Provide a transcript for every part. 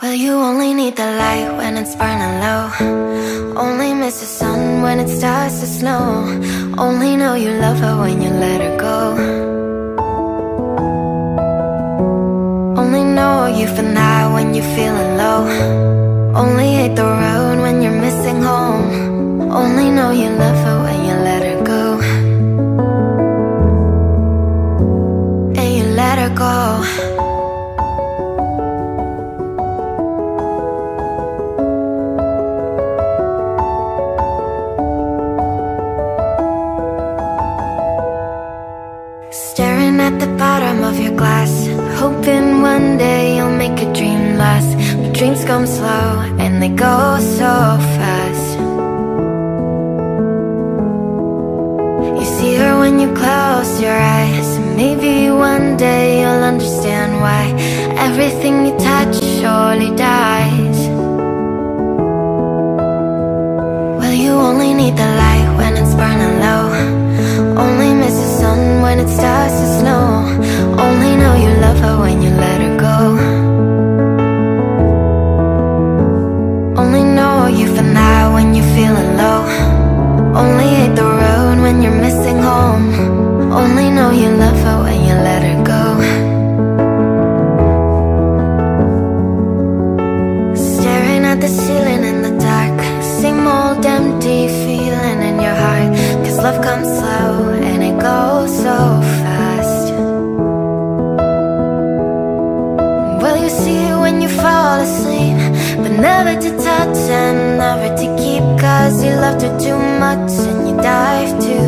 Well, you only need the light when it's burning low. Only miss the sun when it starts to snow. Only know you love her when you let her go. Only know you've been high when you're feeling low. Only hate the road when you're missing home. Only know you love her when you let her go. And you let her go glass Hoping one day you'll make a dream last. But dreams come slow and they go so fast. You see her when you close your eyes. Maybe one day you'll understand why Everything you touch surely dies. Well, you only need the light when it's burning low only miss the sun when it starts to snow. Only know you love her when you let her go. Only know you've been high when you're feeling low. Only hate the road when you're missing home. Only know you love her never to touch and never to keep Cause you loved her too much and you dive too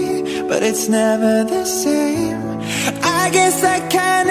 but it's never the same. I guess I kinda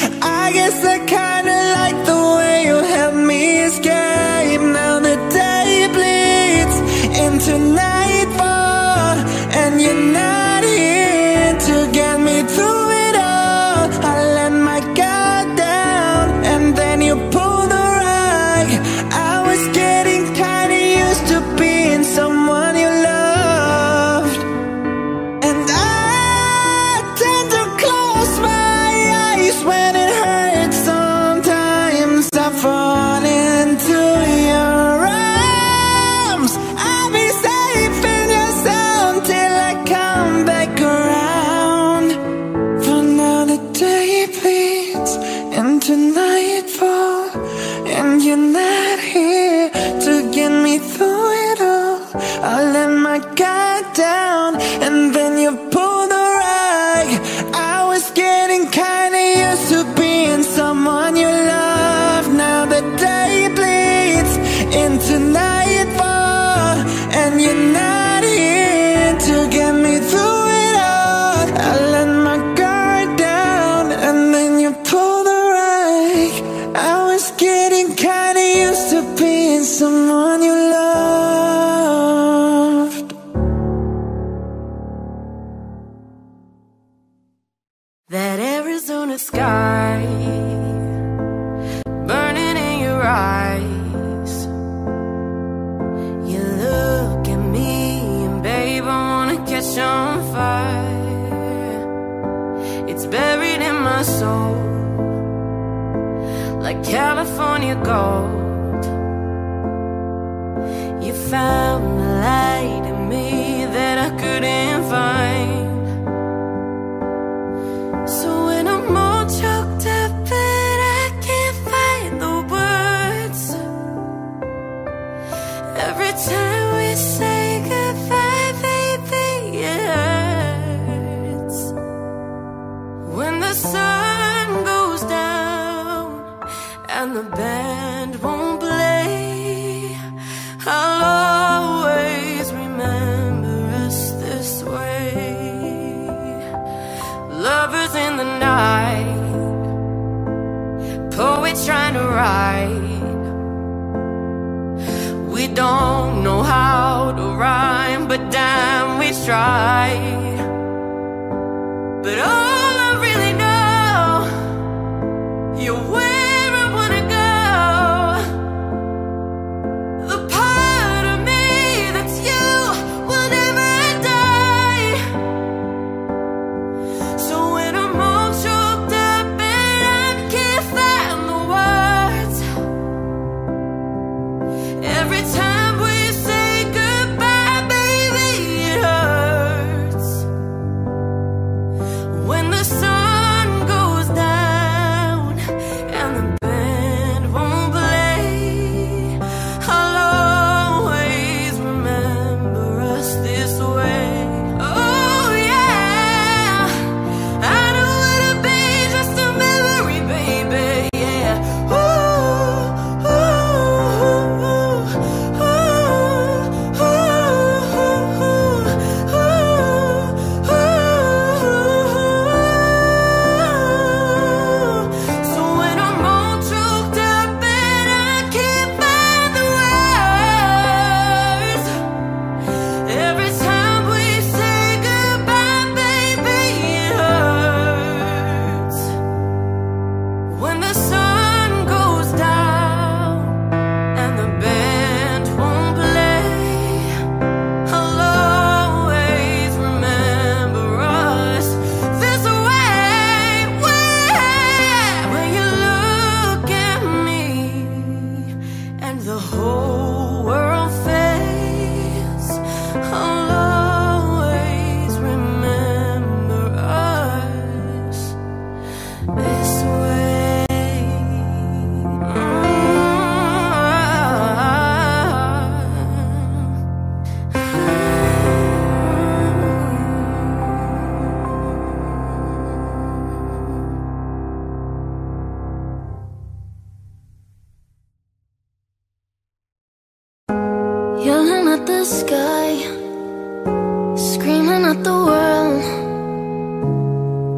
guess I kinda like the way you held me scared.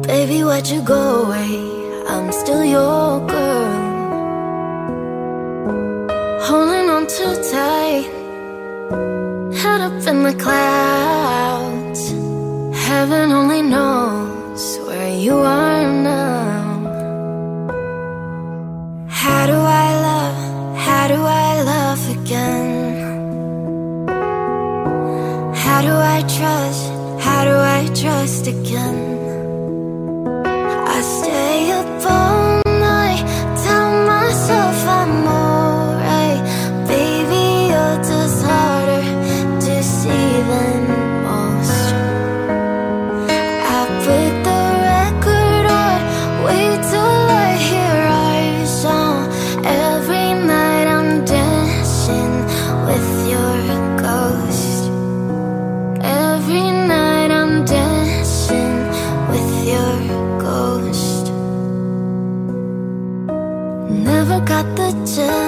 Baby, why'd you go away? I'm still your girl Holding on too tight Head up in the clouds Heaven only knows where you are now How do I love, how do I love again? How do I trust, how do I trust again? 是。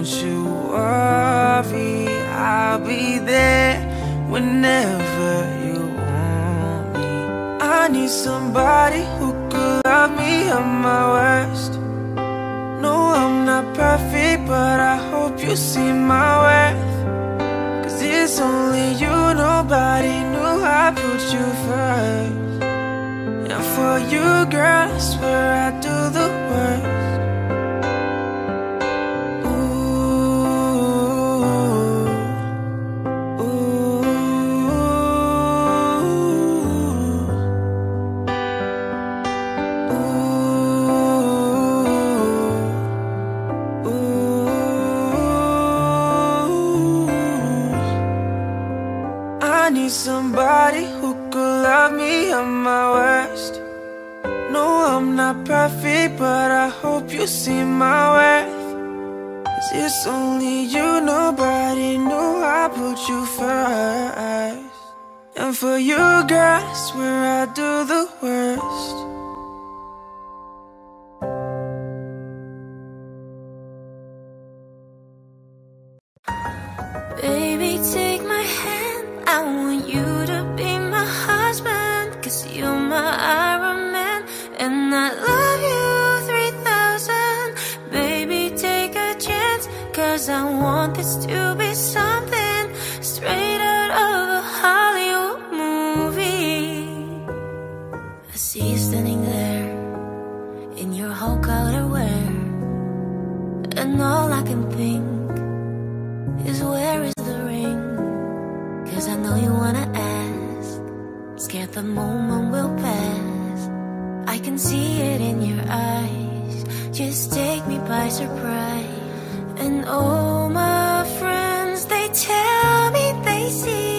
Don't you worry, I'll be there whenever you want me. I need somebody who could love me at my worst. No, I'm not perfect, but I hope you see my worth. Cause it's only you, nobody knew I put you first. And for you, girl, I swear I'd do the for you, girls, where I do the worst. Baby, take my hand. I want you to be my husband Cause you're my Iron Man And I love you 3,000 Baby, take a chance Cause I want this to be the moment will pass. I can see it in your eyes. Just take me by surprise. And all my friends, they tell me they see.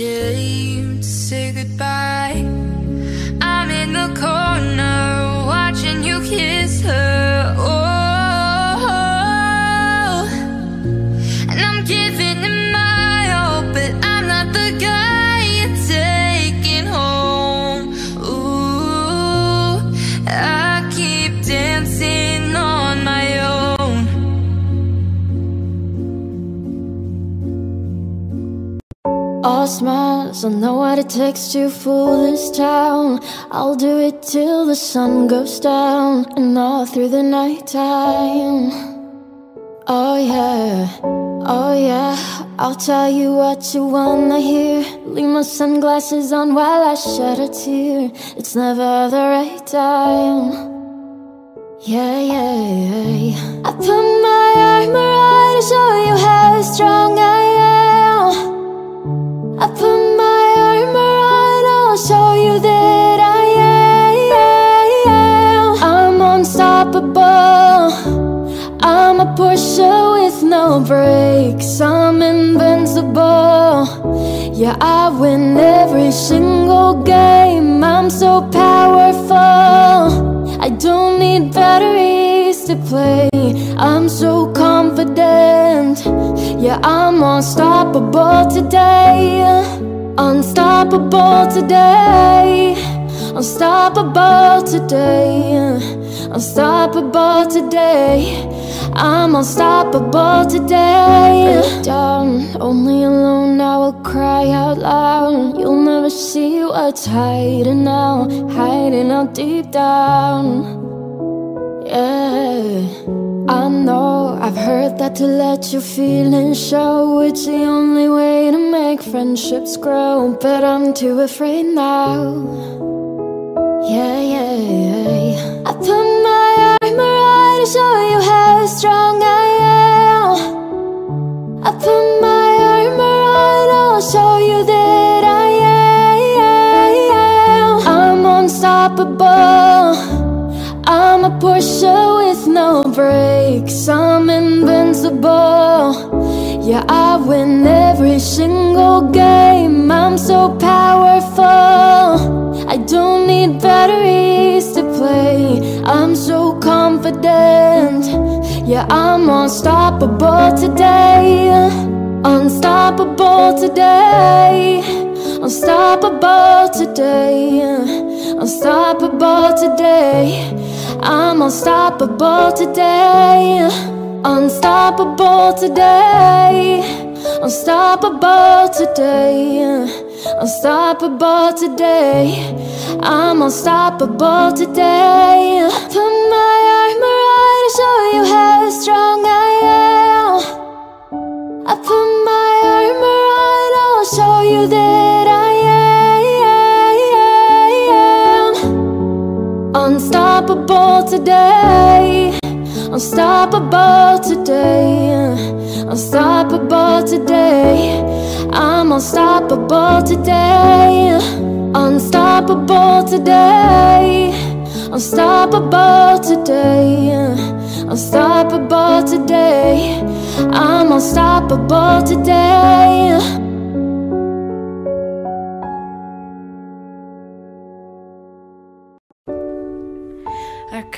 I smiles, I know what it takes to fool this town. I'll do it till the sun goes down and all through the night time. Oh yeah, oh yeah, I'll tell you what you wanna hear. Leave my sunglasses on while I shed a tear. It's never the right time. Yeah, yeah, yeah. I put my armor on to show you how strong I am. I put my armor on, I'll show you that I am. I'm unstoppable. I'm a Porsche with no brakes. I'm invincible. Yeah, I win every single game. I'm so powerful. I don't need batteries to play. I'm so confident. Yeah, I'm unstoppable today. Unstoppable today. Unstoppable today. Unstoppable today. I'm unstoppable today. Down, only alone I will cry out loud. You'll never see what's hiding out, hiding out deep down. Yeah, I know I've heard that to let your feelings show. It's the only way to make friendships grow. But I'm too afraid now. Yeah, yeah, yeah. I put my armor on to show you how strong I am. I put my armor on, I'll show you that I am. I'm unstoppable. I'm a Porsche with no brakes. I'm invincible. Yeah, I win every single game. I'm so powerful. I don't need batteries to play. I'm so confident. Yeah, I'm unstoppable today. Unstoppable today. Unstoppable today. Unstoppable today. I'm unstoppable today. Unstoppable today. Unstoppable today. Unstoppable today. I'm unstoppable today. Put my armor on to show you how strong I am. I put my armor on, I'll show you that I Unstoppable today. Unstoppable today. Unstoppable today. I'm unstoppable today. Unstoppable today. Unstoppable today. Unstoppable today. I'm unstoppable today.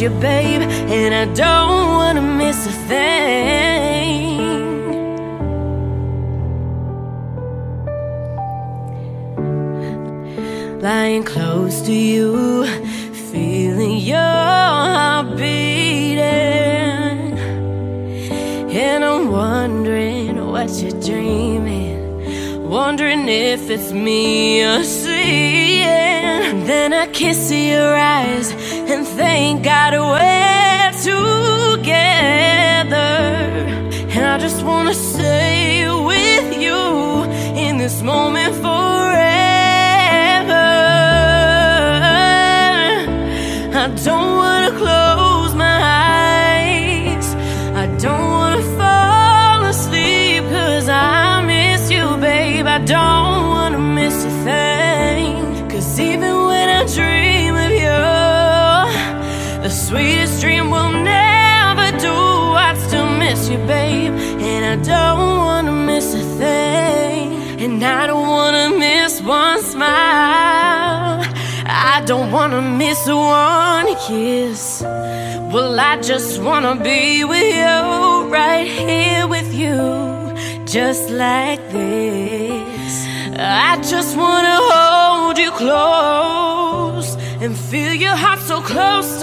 You, babe. And I don't wanna miss a thing. lying close to you, feeling your heart beating. And I'm wondering what you're dreaming, wondering if it's me you're seeing. Then I kiss your eyes and thank God we're together. And I just wanna stay don't wanna miss one kiss. Well, I just wanna be with you, right here with you, just like this. I just wanna hold you close and feel your heart so close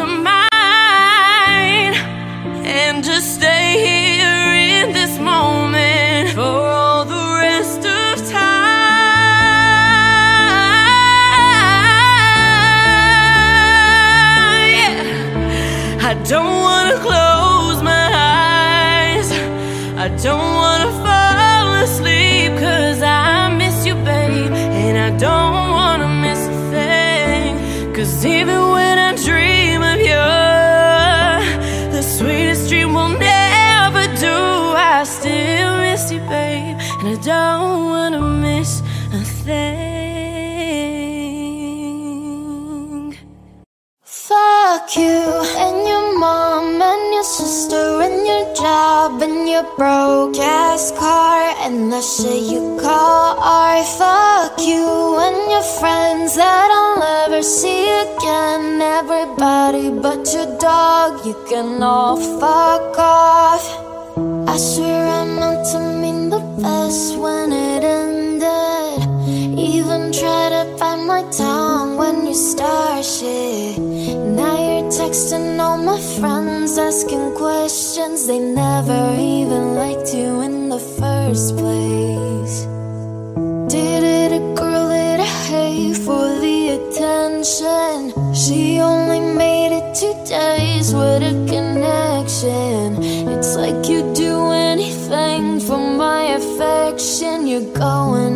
broke ass car and the shit you call art. Fuck you and your friends that I'll never see again. Everybody but your dog, you can all fuck off. I swear I meant to mean the best when it ended. Try to bite my tongue when you start shit. Now you're texting all my friends, asking questions. They never even liked you in the first place. Did it a girl that I hate for the attention? She only made it two days with a connection. It's like you do anything for my affection. You're going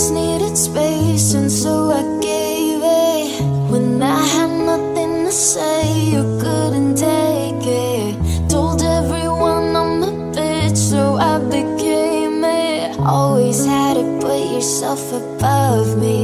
just needed space, and so I gave it. When I had nothing to say, you couldn't take it. Told everyone I'm a bitch, so I became it. Always had to put yourself above me.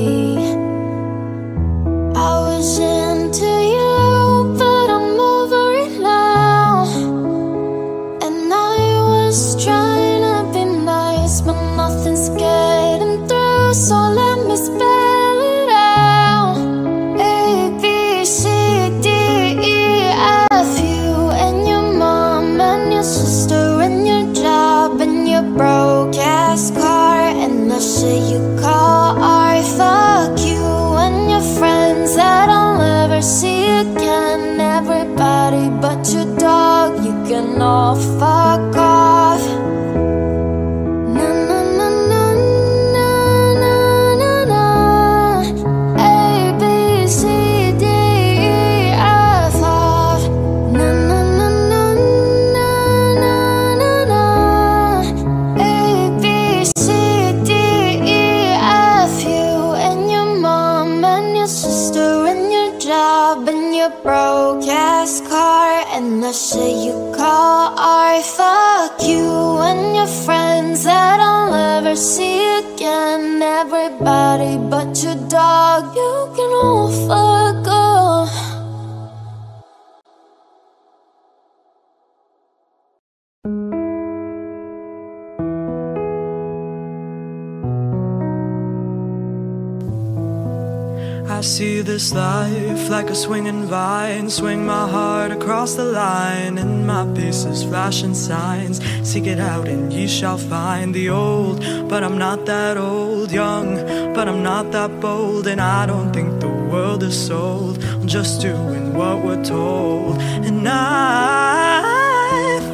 This life like a swinging vine. Swing my heart across the line, and my pieces flashing signs. Seek it out, and ye shall find the old. But I'm not that old, young, but I'm not that bold. And I don't think the world is sold. I'm just doing what we're told. And I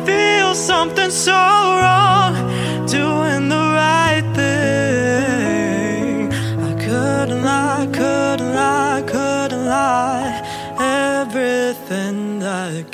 feel something so wrong,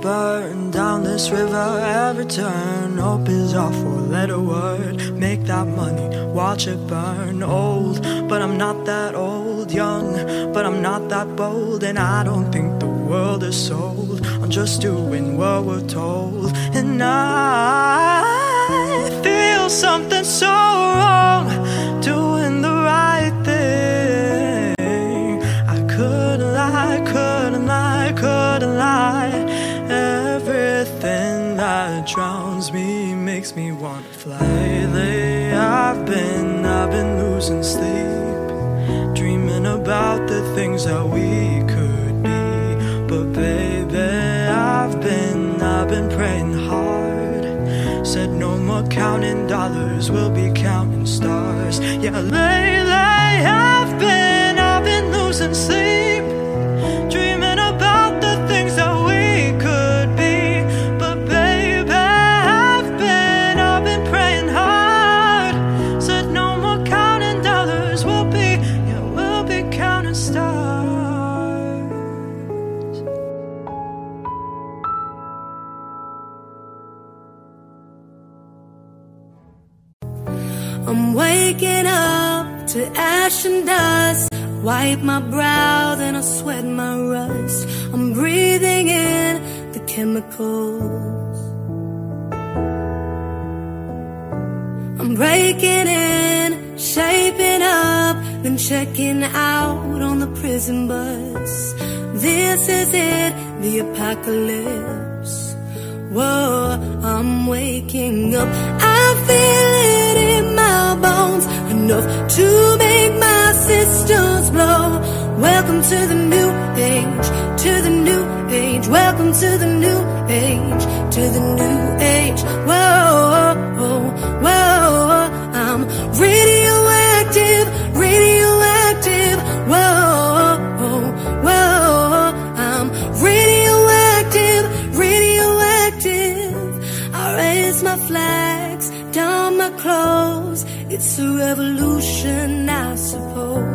burn down this river. Every turn opens off four letter word. Make that money, watch it burn. Old, but I'm not that old. Young, but I'm not that bold. And I don't think the world is sold. I'm just doing what we're told. And I feel something so wrong. Makes me want to fly. Lately, I've been, I've been losing sleep, dreaming about the things that we could be. But baby, I've been, I've been praying hard. Said no more counting dollars, we'll be counting stars. Yeah, lately I've been, I've been losing sleep, dust. Wipe my brow, then I sweat my rust. I'm breathing in the chemicals. I'm breaking in, shaping up, then checking out on the prison bus. This is it, the apocalypse. Whoa, I'm waking up. I feel it in my bones. Enough to make my systems blow. Welcome to the new age, to the new age. Welcome to the new age, to the new age. Whoa, whoa, I'm radioactive, radioactive. Whoa, whoa, I'm radioactive, radioactive. I raise my flags, down my clothes. It's a revolution, suppose.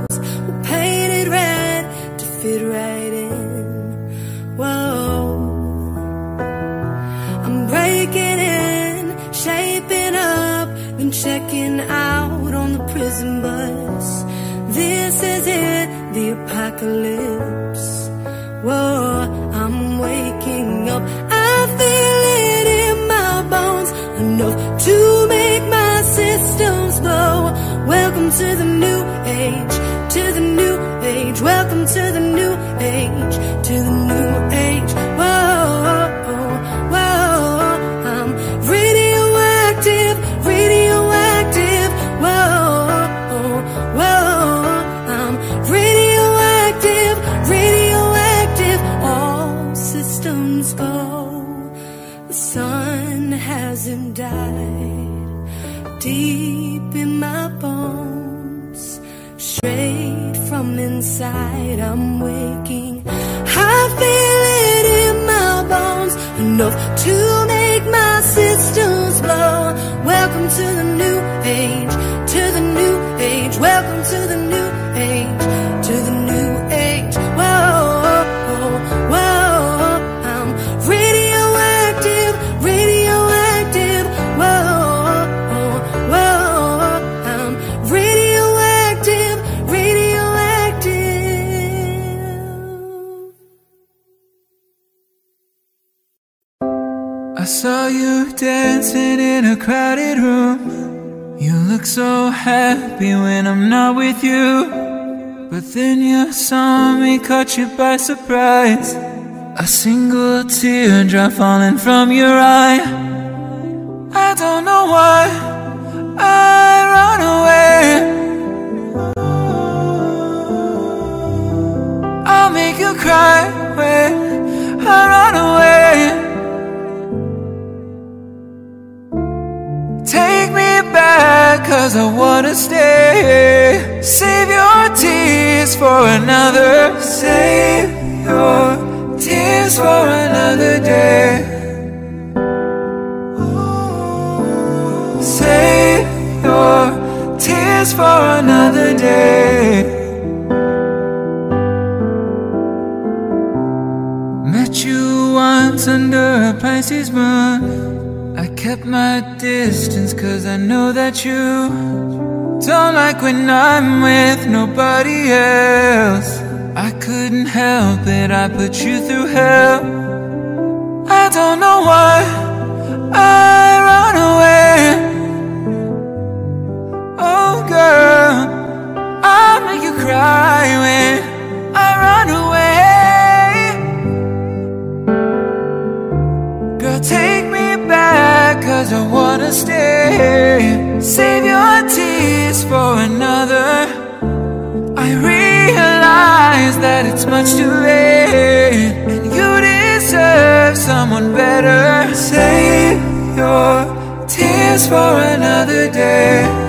To the happy when I'm not with you. But then you saw me, caught you by surprise. A single teardrop falling from your eye. I don't know why I run away. I'll make you cry cause I wanna stay. Save your tears for another. Save your tears for another day. Save your tears for another day. My distance cause I know that you don't like when I'm with nobody else. I couldn't help it, I put you through hell. I don't know why I run away. Oh girl, I'll make you cry when Stay. Save your tears for another. I realize that it's much too late, and you deserve someone better. Save your tears for another day.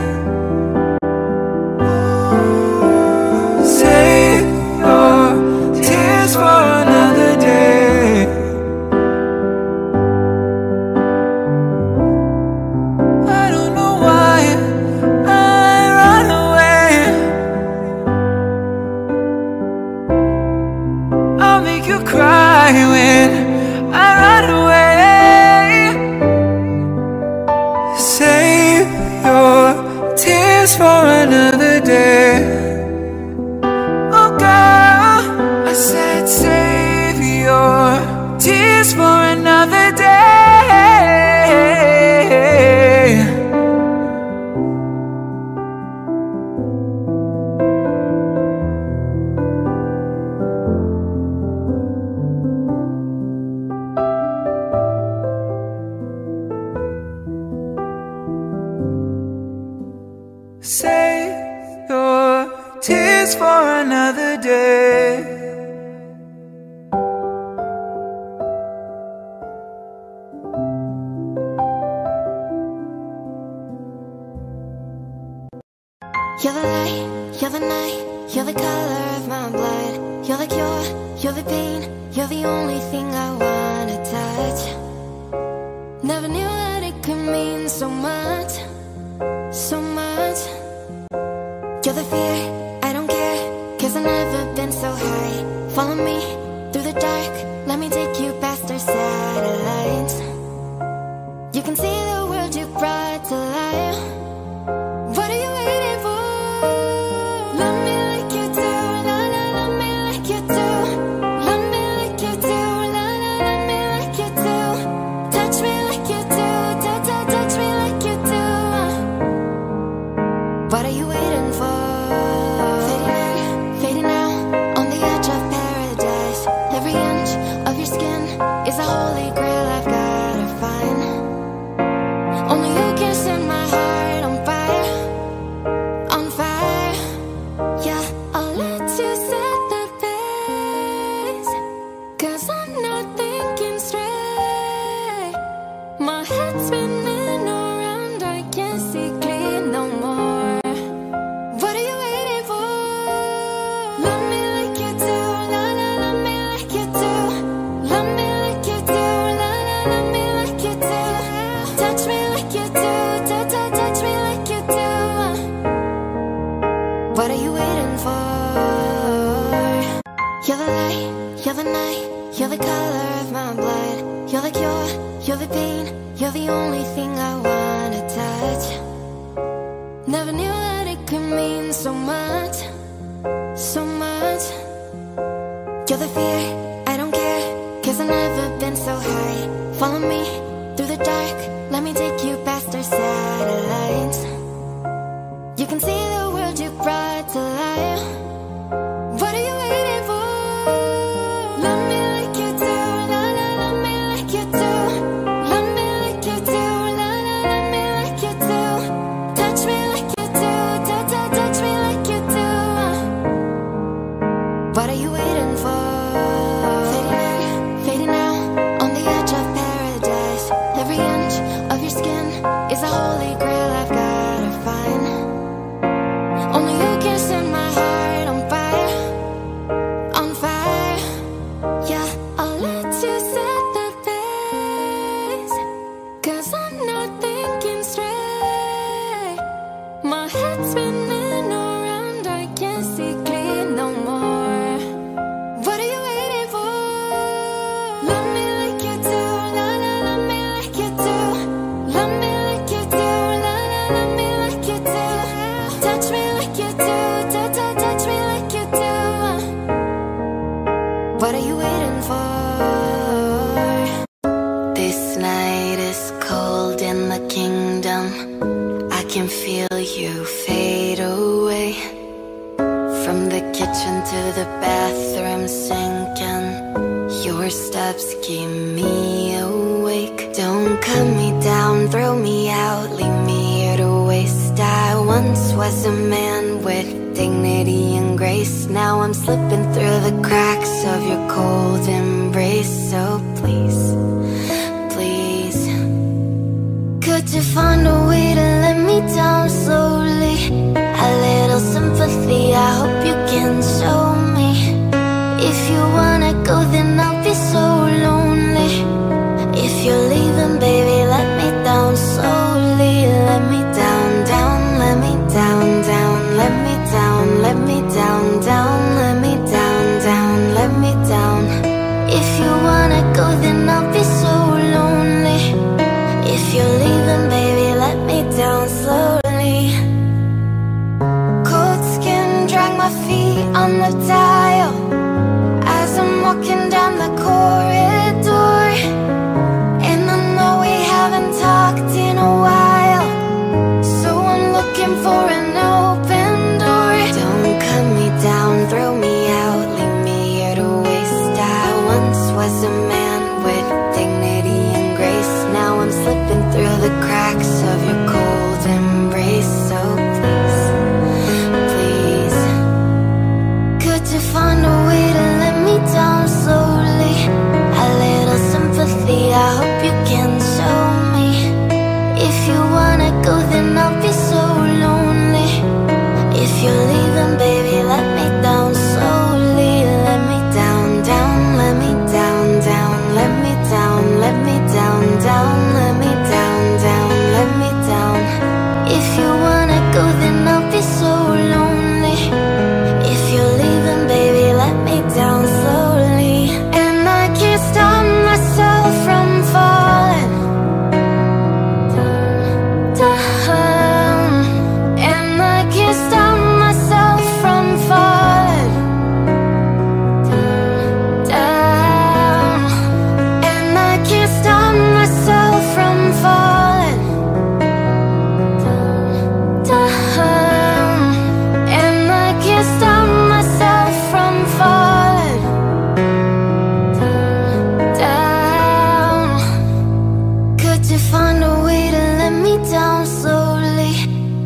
of my blood. You're the cure, you're the pain You're the only thing I wanna touch. Never knew that it could mean so much So much. You're the fear, I don't care Cause I've never been so high. Follow me through the dark Let me take you past our satellites. You can see the world you brought to life you can show me. If you wanna go then I'll be so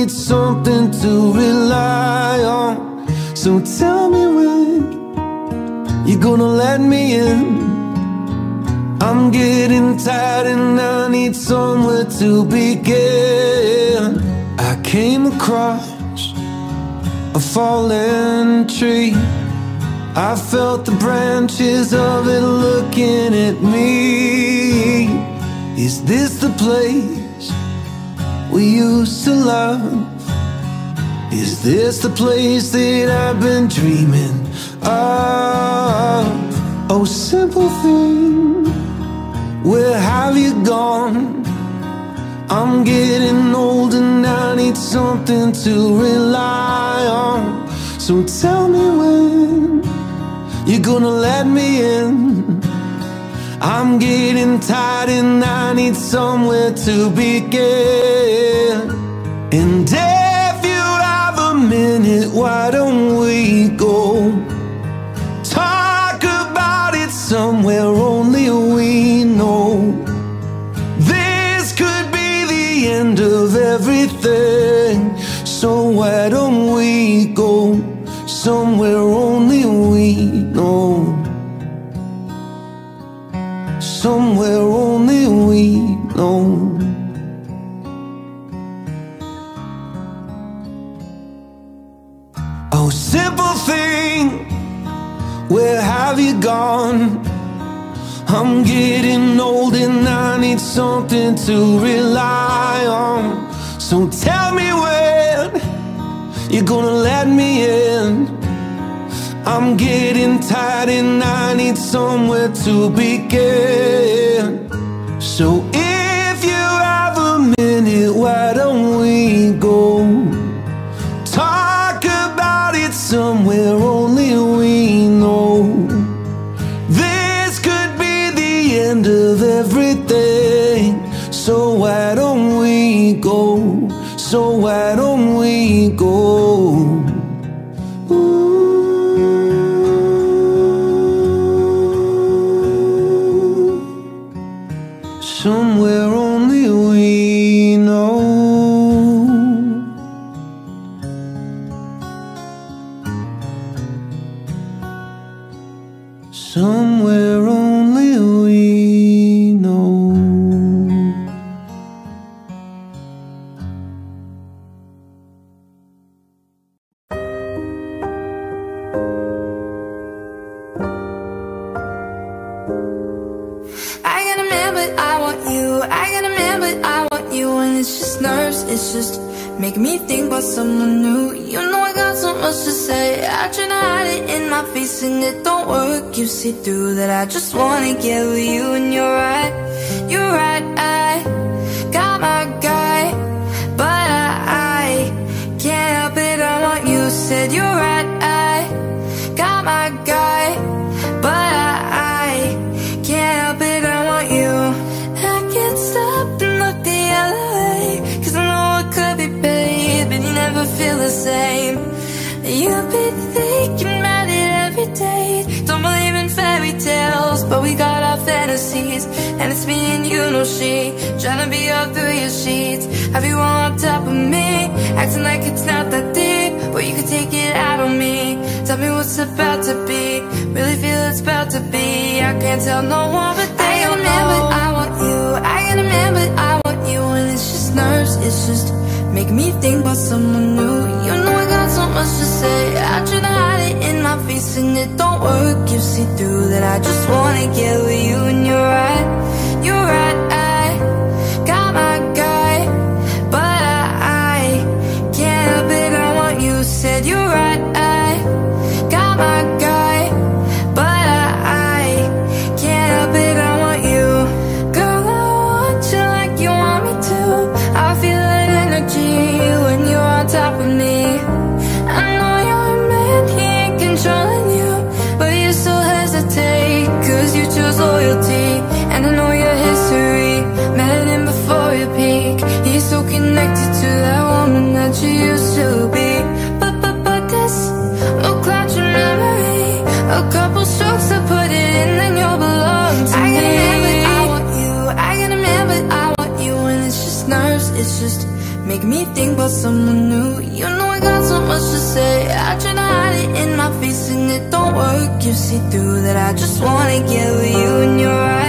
need something to rely on. So tell me when you're gonna let me in. I'm getting tired and I need somewhere to begin. I came across a fallen tree. I felt the branches of it looking at me. Is this the place? We used to love? Is this the place that I've been dreaming of? Oh, simple thing, where have you gone? I'm getting old and I need something to rely on. So tell me when you're gonna let me in. I'm getting tired and I need somewhere to begin. And if you have a minute, why don't we go gone? I'm getting old and I need something to rely on. So tell me when you're gonna let me in. I'm getting tired and I need somewhere to begin. So I try to hide it in my face, and it don't work. You see through that. I just wanna get with you, and you're right. You're right. I but we got our fantasies. And it's me and you, no she. Trying to be all through your sheets. Have you on top of me? Acting like it's not that deep, but you can take it out on me. Tell me what's about to be. Really feel it's about to be. I can't tell no one, but they I don't know. But I want you. I got a man, but I want you. And it's just nerves. It's just make me think about someone new. You know I got so much to say. I try to hide it in my face, and it don't work. You see through that. I just wanna get with you, and you're right. You're right. I got my guy, but I, I can't help it. I want you. Said you're right. About someone new. You know I got so much to say. I try to hide it in my face, and it don't work. You see through that. I just wanna get with you, and you're right.